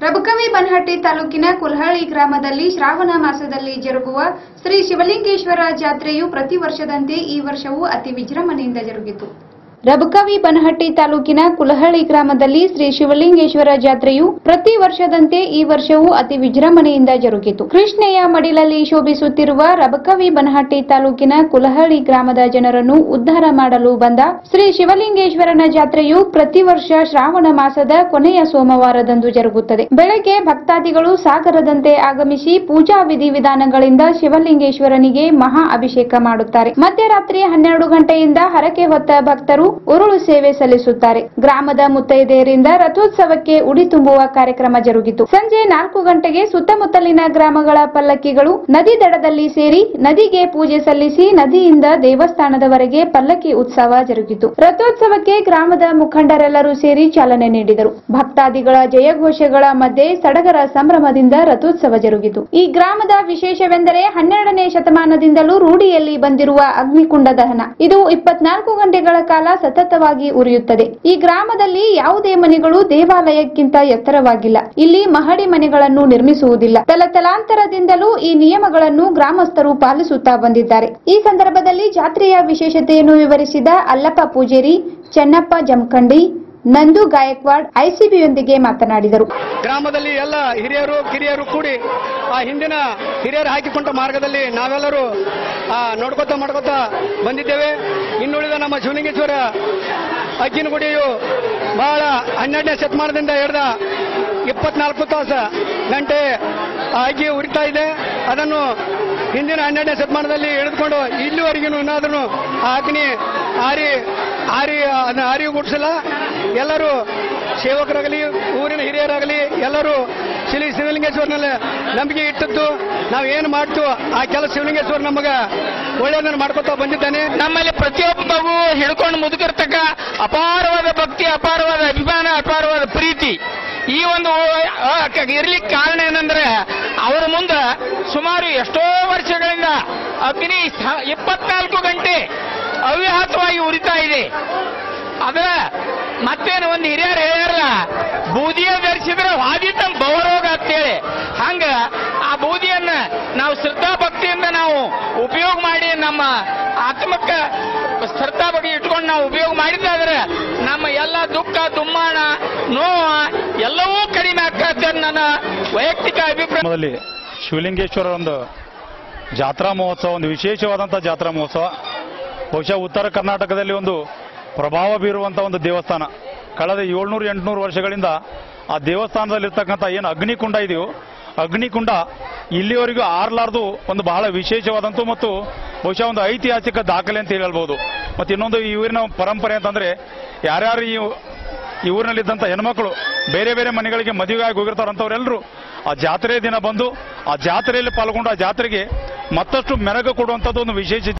ರಬಕವಿ ಬನಹಟ್ಟಿ ತಾಲೂಕಿನ ಕುಲ್ಹಳ್ಳಿ ಗ್ರಾಮದಲ್ಲಿ ಶ್ರಾವಣ ಮಾಸದಲ್ಲಿ ಜರುಗುವ ಶ್ರೀ ಶಿವಲಿಂಗೇಶ್ವರ ಜಾತ್ರೆಯು ಪ್ರತಿ ವರ್ಷದಂತೆ ಈ ವರ್ಷವೂ ಅತಿ ವಿಜೃಂಭಣೆಯಿಂದ ಜರುಗಿತು. ರಬಕವಿ ಬನಹಟ್ಟಿ ತಾಲೂಕಿನ ಕುಲಹಳ್ಳಿ ಗ್ರಾಮದಲ್ಲಿ ಶ್ರೀ ಶಿವಲಿಂಗೇಶ್ವರ ಜಾತ್ರೆಯು ಪ್ರತಿ ವರ್ಷದಂತೆ ಈ ವರ್ಷವೂ ಅತಿ ವಿಜೃಂಭಣೆಯಿಂದ ಜರುಗಿತು. ಕೃಷ್ಣೆಯ ಮಡಿಲಲ್ಲಿ ಶೋಭಿಸುತ್ತಿರುವ ರಬಕವಿ ಬನಹಟ್ಟಿ ತಾಲೂಕಿನ ಕುಲಹಳ್ಳಿ ಗ್ರಾಮದ ಜನರನ್ನು ಉದ್ಧಾರ ಮಾಡಲು ಬಂದ ಶ್ರೀ ಶಿವಲಿಂಗೇಶ್ವರನ ಜಾತ್ರೆಯು ಪ್ರತಿ ವರ್ಷ ಶ್ರಾವಣ ಮಾಸದ ಕೊನೆಯ ಸೋಮವಾರದಂದು ಜರುಗುತ್ತದೆ. ಬೆಳಗ್ಗೆ ಭಕ್ತಾದಿಗಳು ಸಾಗರದಂತೆ ಆಗಮಿಸಿ ಪೂಜಾ ವಿಧಿವಿಧಾನಗಳಿಂದ ಶಿವಲಿಂಗೇಶ್ವರನಿಗೆ ಮಹಾ ಅಭಿಷೇಕ ಮಾಡುತ್ತಾರೆ. ಮಧ್ಯರಾತ್ರಿ ಹನ್ನೆರಡು ಗಂಟೆಯಿಂದ ಹರಕೆ ಹೊತ್ತ ಭಕ್ತರು ಉರುಳು ಸೇವೆ ಸಲ್ಲಿಸುತ್ತಾರೆ. ಗ್ರಾಮದ ಮುತ್ತೈದೆಯರಿಂದ ರಥೋತ್ಸವಕ್ಕೆ ಉಡಿ ತುಂಬುವ ಕಾರ್ಯಕ್ರಮ ಜರುಗಿತು. ಸಂಜೆ ನಾಲ್ಕು ಗಂಟೆಗೆ ಸುತ್ತಮುತ್ತಲಿನ ಗ್ರಾಮಗಳ ಪಲ್ಲಕ್ಕಿಗಳು ನದಿ ದಡದಲ್ಲಿ ಸೇರಿ ನದಿಗೆ ಪೂಜೆ ಸಲ್ಲಿಸಿ ನದಿಯಿಂದ ದೇವಸ್ಥಾನದವರೆಗೆ ಪಲ್ಲಕ್ಕಿ ಉತ್ಸವ ಜರುಗಿತು. ರಥೋತ್ಸವಕ್ಕೆ ಗ್ರಾಮದ ಮುಖಂಡರೆಲ್ಲರೂ ಸೇರಿ ಚಾಲನೆ ನೀಡಿದರು. ಭಕ್ತಾದಿಗಳ ಜಯಘೋಷಗಳ ಮಧ್ಯೆ ಸಡಗರ ಸಂಭ್ರಮದಿಂದ ರಥೋತ್ಸವ ಜರುಗಿತು. ಈ ಗ್ರಾಮದ ವಿಶೇಷವೆಂದರೆ ಹನ್ನೆರಡನೇ ಶತಮಾನದಿಂದಲೂ ರೂಢಿಯಲ್ಲಿ ಬಂದಿರುವ ಅಗ್ನಿಕುಂಡ ದಹನ ಇದು ಇಪ್ಪತ್ನಾಲ್ಕು ಗಂಟೆಗಳ ಕಾಲ ಸತತವಾಗಿ ಉರಿಯುತ್ತದೆ. ಈ ಗ್ರಾಮದಲ್ಲಿ ಯಾವುದೇ ಮನೆಗಳು ದೇವಾಲಯಕ್ಕಿಂತ ಎತ್ತರವಾಗಿಲ್ಲ. ಇಲ್ಲಿ ಮಹಡಿ ಮನೆಗಳನ್ನು ನಿರ್ಮಿಸುವುದಿಲ್ಲ. ತಲತಲಾಂತರದಿಂದಲೂ ಈ ನಿಯಮಗಳನ್ನು ಗ್ರಾಮಸ್ಥರು ಪಾಲಿಸುತ್ತಾ ಬಂದಿದ್ದಾರೆ. ಈ ಸಂದರ್ಭದಲ್ಲಿ ಜಾತ್ರೆಯ ವಿಶೇಷತೆಯನ್ನು ವಿವರಿಸಿದ ಅಲ್ಲಪ್ಪ ಪೂಜೇರಿ, ಚೆನ್ನಪ್ಪ ಜಮಖಂಡಿ ನಂದು ಗಾಯಕ್ವಾಡ್ ಐಸಿಬಿಯೊಂದಿಗೆ ಮಾತನಾಡಿದರು. ಗ್ರಾಮದಲ್ಲಿ ಎಲ್ಲ ಹಿರಿಯರು, ಕಿರಿಯರು ಕೂಡಿ ಆ ಹಿಂದಿನ ಹಿರಿಯರು ಹಾಕಿಕೊಂಡ ಮಾರ್ಗದಲ್ಲಿ ನಾವೆಲ್ಲರೂ ನೋಡ್ಕೊತಾ ಮಾಡ್ಕೊತಾ ಬಂದಿದ್ದೇವೆ. ಇನ್ನುಳಿದ ನಮ್ಮ ಶಿವಲಿಂಗೇಶ್ವರ ಅಕ್ಕಿನಗುಡಿಯು ಬಹಳ ಹನ್ನೆರಡನೇ ಶತಮಾನದಿಂದ ಹಿಡಿದ ಇಪ್ಪತ್ನಾಲ್ಕು ತಾಸು ಗಂಟೆ ಆ ಅಕ್ಕಿ ಉರಿತಾ ಇದೆ. ಅದನ್ನು ಹಿಂದಿನ ಹನ್ನೆರಡನೇ ಶತಮಾನದಲ್ಲಿ ಹಿಡಿದುಕೊಂಡು ಇಲ್ಲಿವರೆಗೂ ಇನ್ನಾದ್ರೂ ಆ ಅಗ್ನಿ ಆರಿ ಹಾರಿ ಆರಿ ಗುಡಿಸಲ್ಲ ಎಲ್ಲರೂ ಸೇವಕರಾಗಲಿ, ಊರಿನ ಹಿರಿಯರಾಗಲಿ, ಎಲ್ಲರೂ ಶ್ರೀ ಶಿವಲಿಂಗೇಶ್ವರನಲ್ಲಿ ನಂಬಿಕೆ ಇಟ್ಟದ್ದು, ನಾವು ಏನು ಮಾಡ್ತು, ಆ ಕೆಲಸ ಶಿವಲಿಂಗೇಶ್ವರ ನಮಗೆ ಒಳ್ಳೆಯದನ್ನು ಮಾಡ್ಕೊತಾ ಬಂದಿದ್ದಾನೆ. ನಮ್ಮಲ್ಲಿ ಪ್ರತಿಯೊಬ್ಬ ಮಗು ಹಿಡ್ಕೊಂಡು ಮುದುಕಿರ್ತಕ್ಕ ಅಪಾರವಾದ ಭಕ್ತಿ, ಅಪಾರವಾದ ಅಭಿಮಾನ, ಅಪಾರವಾದ ಪ್ರೀತಿ. ಈ ಒಂದು ಇರ್ಲಿಕ್ಕೆ ಕಾರಣ ಏನಂದ್ರೆ, ಅವರ ಮುಂದೆ ಸುಮಾರು ಎಷ್ಟೋ ವರ್ಷಗಳಿಂದ ಅಗ್ನಿ ಇಪ್ಪತ್ನಾಲ್ಕು ಗಂಟೆ ಅವ್ಯಾಹತವಾಗಿ ಉರಿತಾ ಇದೆ. ಅದ್ರ ಮತ್ತೇನು ಒಂದು ಹಿರಿಯರು ಹೇಳ್ಯಾರಲ್ಲ ಬೂದಿಯ ಧರಿಸಿದ್ರೆ ವಾದಿತ ಬೌರೋಗ ಅಂತೇಳಿ. ಹಂಗ ಆ ಬೂದಿಯನ್ನ ನಾವು ಶ್ರದ್ಧಾ ಭಕ್ತಿಯಿಂದ ನಾವು ಉಪಯೋಗ ಮಾಡಿ ನಮ್ಮ ಆತ್ಮಕ್ಕೆ ಶ್ರದ್ಧಾ ಬಗ್ಗೆ ಇಟ್ಕೊಂಡು ನಾವು ಉಪಯೋಗ ಮಾಡಿದ್ದಾದ್ರೆ ನಮ್ಮ ಎಲ್ಲ ದುಃಖ, ದುಮ್ಮಾಣ, ನೋವ ಎಲ್ಲವೂ ಕಡಿಮೆ ಆಗ್ತದೆ ನನ್ನ ವೈಯಕ್ತಿಕ ಅಭಿಪ್ರಾಯ. ಗ್ರಾಮದಲ್ಲಿ ಶಿವಲಿಂಗೇಶ್ವರ ಒಂದು ಜಾತ್ರಾ ಮಹೋತ್ಸವ, ಒಂದು ವಿಶೇಷವಾದಂತಹ ಜಾತ್ರಾ ಮಹೋತ್ಸವ. ಬಹುಶಃ ಉತ್ತರ ಕರ್ನಾಟಕದಲ್ಲಿ ಒಂದು ಪ್ರಭಾವ ಬೀರುವಂಥ ಒಂದು ದೇವಸ್ಥಾನ. ಕಳೆದ ಏಳ್ನೂರು, ಎಂಟುನೂರು ವರ್ಷಗಳಿಂದ ಆ ದೇವಸ್ಥಾನದಲ್ಲಿರ್ತಕ್ಕಂಥ ಏನು ಅಗ್ನಿಕುಂಡ ಇದೆಯೋ, ಅಗ್ನಿಕುಂಡ ಇಲ್ಲಿವರೆಗೂ ಆರ್ಲಾರ್ದು ಒಂದು ಬಹಳ ವಿಶೇಷವಾದಂಥ ಮತ್ತು ಬಹುಶಃ ಒಂದು ಐತಿಹಾಸಿಕ ದಾಖಲೆ ಅಂತ ಹೇಳ್ಬೋದು. ಮತ್ತು ಇನ್ನೊಂದು ಈ ಊರಿನ ಪರಂಪರೆ ಅಂತಂದ್ರೆ ಯಾರ್ಯಾರು ಈ ಈ ಊರಿನಲ್ಲಿದ್ದಂಥ ಹೆಣ್ಮಕ್ಳು ಬೇರೆ ಬೇರೆ ಮನೆಗಳಿಗೆ ಮದುವೆ ಆಗಿ ಹೋಗಿರ್ತಾರಂಥವ್ರೆಲ್ಲರೂ ಆ ಜಾತ್ರೆಯ ದಿನ ಬಂದು ಆ ಜಾತ್ರೆಯಲ್ಲಿ ಪಾಲ್ಗೊಂಡು ಆ ಜಾತ್ರೆಗೆ ಮತ್ತಷ್ಟು ಮೆರಗು ಕೊಡುವಂಥದ್ದು ಒಂದು ವಿಶೇಷ